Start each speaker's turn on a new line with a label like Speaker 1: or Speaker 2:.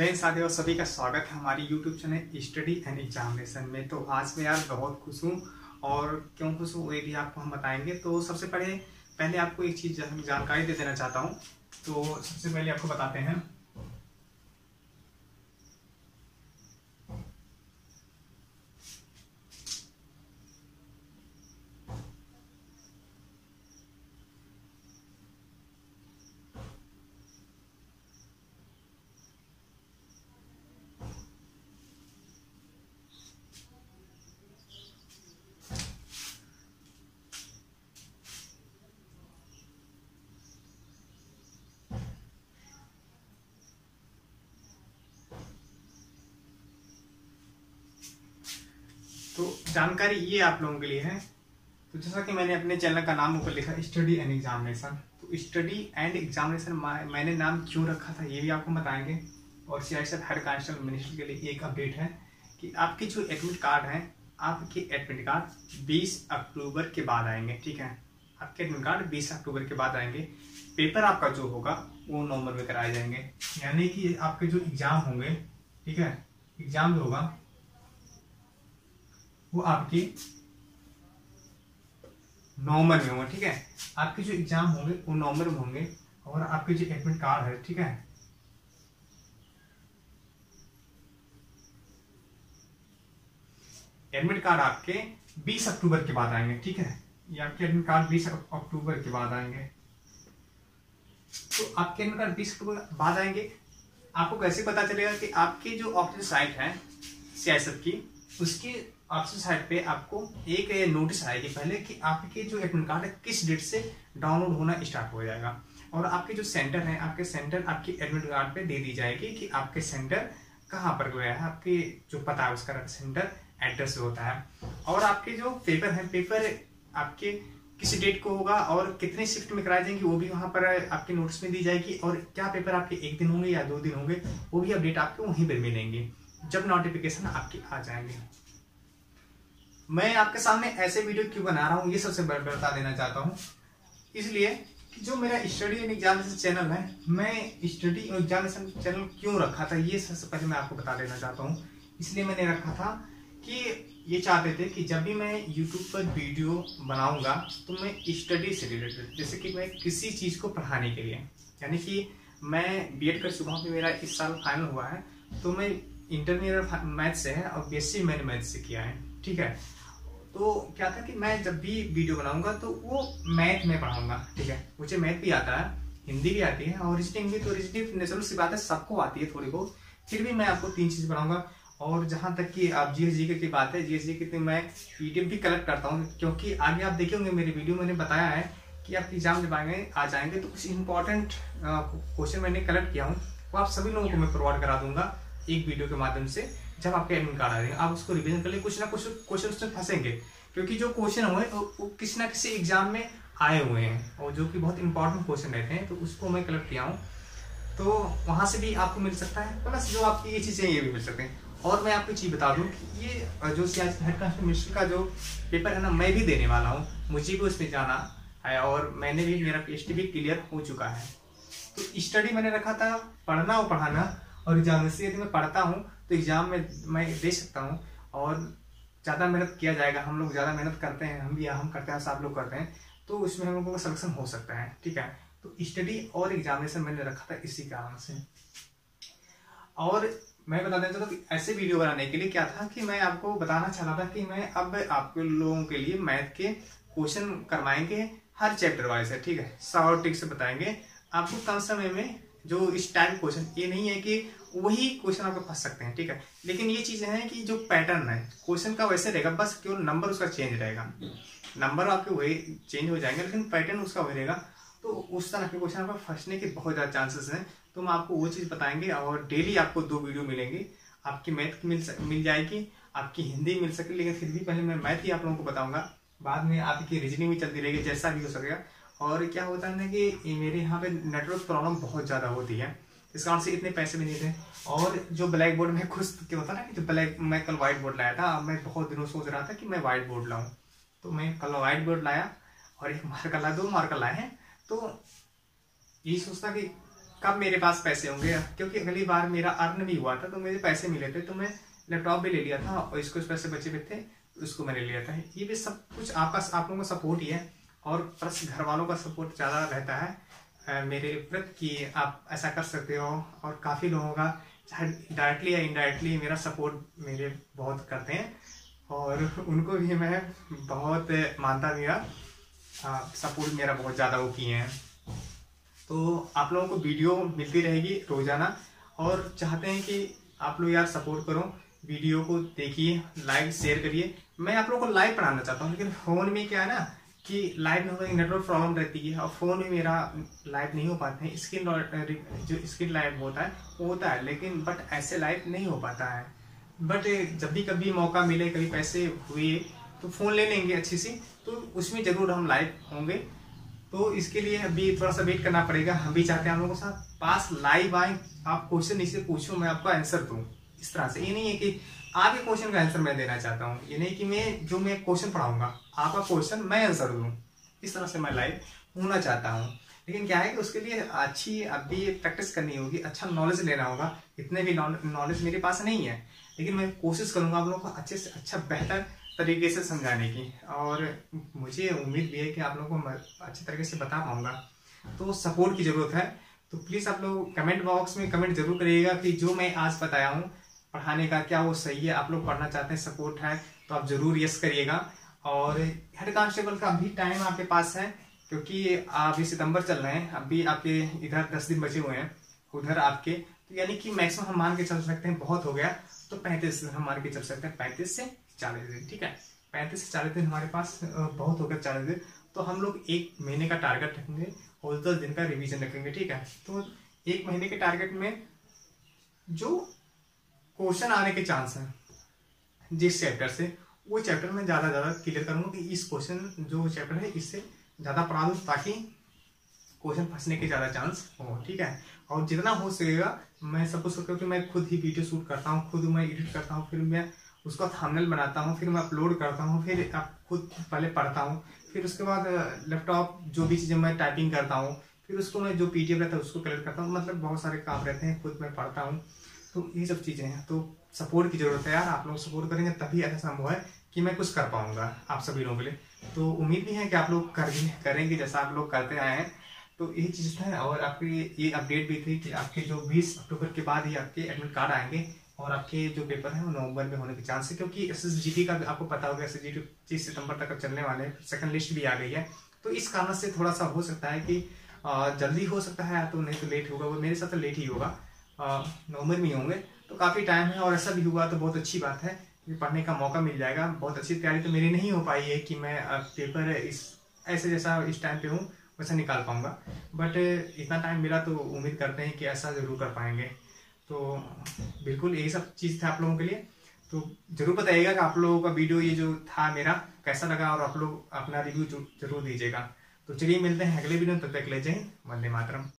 Speaker 1: जय हिंद साथियों सभी का स्वागत है हमारी YouTube channel study and examination में। तो आज मैं यार बहुत खुश हूँ और क्यों खुश हूँ ये भी आपको हम बताएँगे। तो सबसे पहले पहले आपको एक चीज़ जानकारी दे देना चाहता हूँ। तो सबसे पहले आपको बताते हैं तो जानकारी ये आप लोगों के लिए है। तो जैसा कि मैंने अपने चैनल का नाम ऊपर लिखा स्टडी एंड एग्जामिनेशन तो स्टडी एंड एग्जामिनेशन मैंने नाम क्यों रखा था, ये भी आपको बताएँगे। और C I head constable minister के लिए एक अपडेट है कि आपके जो एडमिट कार्ड हैं, आपके एडमिट कार्ड 20 अक्टूबर के बाद आएँगे, ठीक है? आपके एडमिट कार्ड 20 अक्टूबर के बाद आएँगे। पेपर आपका जो होगा, वो नवंबर में कराए जाएँगे। यानी कि आपके जो एग्ज़ाम होंगे, ठीक है? एग्ज़ाम जो होगा वो आपकी नवंबर में होंगे, ठीक है? आपके जो एग्ज़ाम होंगे, वो नवंबर में होंगे और आपके जो एडमिट कार्ड है, ठीक है? एडमिट कार्ड आपके 20 अक्टूबर के बाद आएँगे, ठीक है? ये आपके एडमिट कार्ड 20 अक्टूबर के बाद आएँगे। तो आपके एडमिट कार्ड 20 अक्टूबर बाद आएँगे। आपको कैसे पता चलेगा कि आपकी जो ऑफ़िस साइट है सियासत की, उसकी ऑप्शन साइड पे आपको एक नोटिस आएगी पहले कि आपके जो एडमिट कार्ड है, किस डेट से डाउनलोड होना स्टार्ट हो जाएगा। और आपके जो सेंटर है, आपके सेंटर आपकी एडमिट कार्ड पे दे दी जाएगी कि आपके सेंटर कहाँ पर गया है। आपके जो पता है, उसका सेंटर एड्रेस होता है। और आपके जो पेपर है, पेपर आपके किस डेट को होगा और कितने शिफ्ट में कराई जाएँगी, वो भी वहाँ पर आपके नोट्स में दी जाएगी। और क्या पेपर आपके एक दिन होंगे या दो दिन होंगे, वो भी अपडेट आपको वहीं पर मिलेंगे, जब नोटिफिकेशन आपके आ जाएँगे। मैं आपके सामने ऐसे वीडियो क्यों बना रहा हूँ, ये सबसे बता देना चाहता हूँ। इसलिए जो मेरा स्टडी एंड एग्जामिनेशन चैनल है, मैं स्टडी और एग्जामिनेशन चैनल क्यों रखा था, ये सबसे पहले मैं आपको बता देना चाहता हूँ। इसलिए मैंने रखा था कि ये चाहते थे कि जब भी मैं यूट्यूब पर वीडियो बनाऊँगा तो मैं स्टडी से रिलेटेड जैसे कि मैं किसी चीज़ को पढ़ाने के लिए। यानी कि मैं बी एड कर चुका हूँ मेरा इस साल फाइनल हुआ है तो मैं इंटरमीडिएट मैथ से है और बी एस सी मैंने मैथ से किया है, ठीक है? तो क्या था कि मैं जब भी वीडियो बनाऊँगा तो वो मैथ में पढ़ाऊँगा, ठीक है? मुझे मैथ भी आता है, हिंदी भी आती है और रीजनिंग भी तो रीजनिंग नेचुरल सी बात है, सबको आती है थोड़ी बहुत। फिर भी मैं आपको तीन चीज़ पढ़ाऊँगा और जहाँ तक कि आप जी एस जी की बात है जी एस जी की मैं पीडीएफ भी कलेक्ट करता हूँ, क्योंकि आगे आप देखे होंगे, मेरी वीडियो मैंने बताया है कि आप एग्ज़ाम जब आएँगे, आ जाएँगे तो कुछ इंपॉर्टेंट क्वेश्चन मैंने कलेक्ट किया हूँ। वो आप सभी लोगों को मैं प्रोवाइड करा दूँगा एक वीडियो के माध्यम से। जब आपके एडमिट कार्ड आ जाएँगे, आप उसको रिविजन कर लिए कुछ ना कुछ क्वेश्चन उसमें फंसेंगे। क्योंकि जो क्वेश्चन हुए, वो किसी ना किसी एग्ज़ाम में आए हुए हैं, और जो कि बहुत इंपॉर्टेंट क्वेश्चन रहते हैं तो उसको मैं कलेक्ट किया हूँ। तो वहाँ से भी आपको मिल सकता है प्लस जो आपकी ये चीज़ें ये भी मिल सकते हैं। और मैं आपको चीज़ बता दूँ कि ये जो हेड कांस्टेबल का जो पेपर है ना, मैं भी देने वाला हूँ। मुझे भी उसमें जाना है, और मैंने भी, मेरा पी भी क्लियर हो चुका है। तो स्टडी मैंने रखा था, पढ़ना और पढ़ाना और एग्ज़ाम से यदि मैं पढ़ता हूँ तो एग्ज़ाम में मैं दे सकता हूँ और ज़्यादा मेहनत किया जाएगा। हम लोग ज़्यादा मेहनत करते हैं, हम भी, हम करते हैं सब लोग करते हैं तो उसमें हम लोगों का सिलेक्शन हो सकता है, ठीक है? तो स्टडी और एग्जामिनेशन मैंने रखा था इसी कारण से। और मैं बता देना चाहता हूँ ऐसे वीडियो बनाने के लिए क्या था कि मैं आपको बताना चाह रहा था कि मैं अब आप लोगों के लिए मैथ के क्वेश्चन करवाएँगे, हर चैप्टर वाइज है ठीक है? शॉर्ट टिक से बताएँगे। आपको कम समय में जो इस टाइप क्वेश्चन ये नहीं है कि वही क्वेश्चन आपको फंस सकते हैं, ठीक है? लेकिन ये चीज़ें हैं कि जो पैटर्न है क्वेश्चन का वैसे रहेगा, बस केवल नंबर उसका चेंज रहेगा। नंबर आपके वही चेंज हो जाएँगे, लेकिन पैटर्न उसका वही रहेगा। तो उस तरह के क्वेश्चन आपको फंसने के बहुत ज़्यादा चांसेस हैं। तो हम आपको वो चीज़ बताएँगे, और डेली आपको दो वीडियो मिलेंगे। आपकी मैथ मिल मिल जाएगी, आपकी हिंदी मिल सके, लेकिन फिर भी पहले मैं मैथ ही आप लोगों को बताऊँगा। बाद में आपकी रीजनिंग भी चलती रहेगी, जैसा भी हो सकेगा। और क्या होता है ना कि मेरे यहाँ पे नेटवर्क प्रॉब्लम बहुत ज़्यादा होती है। इस कारण से इतने पैसे भी नहीं थे। और जो ब्लैक बोर्ड में खुश क्या होता ना कि जो ब्लैक मैं कल व्हाइट बोर्ड लाया था। मैं बहुत दिनों सोच रहा था कि मैं व्हाइट बोर्ड लाऊं। तो मैं कल व्हाइट बोर्ड लाया और एक मार्कर लाया दो मार्कर लाए हैं। तो यही सोचता कि कब मेरे पास पैसे होंगे? क्योंकि अगली बार मेरा अर्न भी हुआ था तो मुझे पैसे मिले थे। तो मैं लैपटॉप भी ले लिया था और इसको पैसे बचे हुए थे, उसको मैंने लिया था। ये भी सब कुछ आपका, आप लोगों का सपोर्ट ही है। और प्लस घर वालों का सपोर्ट ज़्यादा रहता है। मेरे प्रति कि आप ऐसा कर सकते हो और काफ़ी लोगों का चाहे डायरेक्टली या इनडायरेक्टली मेरा सपोर्ट मेरे बहुत करते हैं और उनको भी मैं बहुत मानता भी सपोर्ट मेरा बहुत ज़्यादा वो किए हैं। तो आप लोगों को वीडियो मिलती रहेगी रोज़ाना और चाहते हैं कि आप लोग यार सपोर्ट करो, वीडियो को देखिए लाइक शेयर करिए। मैं आप लोगों को लाइव पढ़ाना चाहता हूँ, लेकिन फ़ोन में क्या है ना कि लाइव में होगा नेटवर्क प्रॉब्लम रहती है, और फ़ोन में मेरा लाइव नहीं हो पाते हैं। स्क्रीन जो स्क्रीन लाइव होता है, वो होता है, लेकिन बट ऐसे लाइव नहीं हो पाता है। बट जब भी कभी मौका मिले, कभी पैसे हुए तो फ़ोन ले लेंगे अच्छी सी तो उसमें ज़रूर हम लाइव होंगे। तो इसके लिए अभी थोड़ा सा वेट करना पड़ेगा। हम भी चाहते हैं हम लोगों के साथ पास लाइव आए। आप क्वेश्चन इससे पूछो, मैं आपका आंसर दूँ। इस तरह से। ये नहीं है कि आपके क्वेश्चन का आंसर मैं देना चाहता हूँ। ये नहीं कि मैं, जो मैं क्वेश्चन पढ़ाऊँगा, आपका क्वेश्चन मैं आंसर दूँ। इस तरह से मैं लाइव होना चाहता हूँ। लेकिन क्या है कि उसके लिए अच्छी अभी प्रैक्टिस करनी होगी अच्छा नॉलेज लेना होगा। इतने भी नॉलेज मेरे पास नहीं है। लेकिन मैं कोशिश करूँगा आप लोगों को अच्छे से अच्छा बेहतर तरीके से समझाने की। और मुझे उम्मीद भी है कि आप लोगों को अच्छे तरीके से बता पाऊँगा। तो सपोर्ट की ज़रूरत है। तो प्लीज़ आप लोग कमेंट बॉक्स में कमेंट ज़रूर करिएगा कि जो मैं आज बताया हूँ पढ़ाने का क्या वो सही है? आप लोग पढ़ना चाहते हैं सपोर्ट है तो आप ज़रूर यस करिएगा। और हेड कांस्टेबल का अभी टाइम आपके पास है, क्योंकि अभी सितंबर चल रहे हैं, अभी आपके इधर दस दिन बचे हुए हैं, उधर आपके। तो यानी कि मैक्सिमम हम मान के चल सकते हैं, बहुत हो गया तो पैंतीस हम मान के चल सकते हैं, पैंतीस से चालीस दिन, ठीक है? पैंतीस से चालीस दिन हमारे पास बहुत हो गया चालीस दिन। तो हम लोग एक महीने का टारगेट रखेंगे और दस दिन का रिविजन रखेंगे, ठीक है? तो एक महीने के टारगेट में जो क्वेश्चन आने के चांस हैं। जिस चैप्टर से, वो चैप्टर में ज़्यादा ज़्यादा क्लियर करूँगा कि इस क्वेश्चन जो चैप्टर है, इससे ज़्यादा पढ़ा दूँ ताकि क्वेश्चन फंसने के ज़्यादा चांस हो, ठीक है? और जितना हो सकेगा, मैं सपोज़ करता हूँ कि मैं खुद ही वीडियो शूट करता हूँ, खुद मैं एडिट करता हूँ, फिर मैं उसका थामनेल बनाता हूँ, फिर मैं अपलोड करता हूँ, फिर आप खुद पहले पढ़ता हूँ, फिर उसके बाद लैपटॉप जो भी चीज़ें मैं टाइपिंग करता हूँ, फिर उसको मैं जो पी रहता है उसको कलेक्ट करता हूँ मतलब बहुत सारे काम रहते हैं, खुद मैं पढ़ता हूँ। तो ये सब चीज़ें हैं। तो सपोर्ट की ज़रूरत है यार, आप लोग सपोर्ट करेंगे तभी ऐसा संभव है कि मैं कुछ कर पाऊँगा आप सभी लोगों के लिए। तो उम्मीद भी है कि आप लोग कर करेंगे जैसा आप लोग करते आए हैं। तो यही चीज़ था और आपकी ये अपडेट भी थी कि आपके जो 20 अक्टूबर के बाद ही आपके एडमिट कार्ड आएँगे और आपके जो पेपर है वो नवंबर में होने के चांस है, क्योंकि एस एस का भी आपको पता होगा एस एस जी टी पच्चीस सितंबर तक चलने वाले हैं सेकंड लिस्ट भी आ गई है। तो इस कारण से थोड़ा सा हो सकता है कि जल्दी हो सकता है तो नहीं तो लेट होगा, वो मेरे साथ तो लेट ही होगा। नवंबर में होंगे। तो काफ़ी टाइम है और ऐसा भी हुआ तो बहुत अच्छी बात है कि पढ़ने का मौका मिल जाएगा। बहुत अच्छी तैयारी तो मेरी नहीं हो पाई है कि मैं पेपर इस, ऐसे जैसा इस टाइम पे हूँ, वैसा निकाल पाऊँगा। बट इतना टाइम मिला तो उम्मीद करते हैं कि ऐसा ज़रूर कर पाएँगे। तो बिल्कुल यही सब चीज़ था आप लोगों के लिए। तो ज़रूर बताइएगा कि आप लोगों का वीडियो ये जो था मेरा, कैसा लगा और आप लोग अपना रिव्यू ज़रूर दीजिएगा। तो चलिए मिलते हैं अगले वीडियो तब तक ले जाए वंदे मातरम।